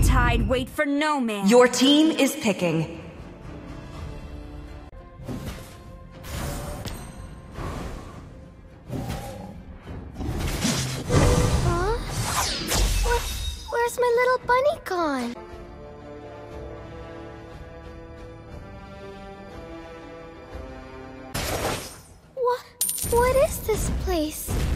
rising tide wait for no man. Your team is picking. Huh? Where, where's my little bunny gone? What? What is this place?